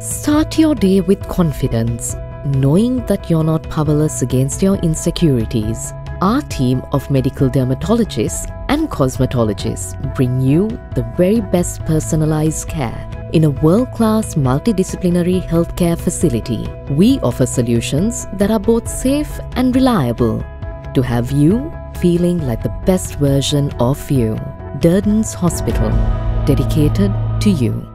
Start your day with confidence, knowing that you're not powerless against your insecurities. Our team of medical dermatologists and cosmetologists bring you the very best personalized care in a world class multidisciplinary healthcare facility. We offer solutions that are both safe and reliable to have you feeling like the best version of you. Durdans Hospital, dedicated to you.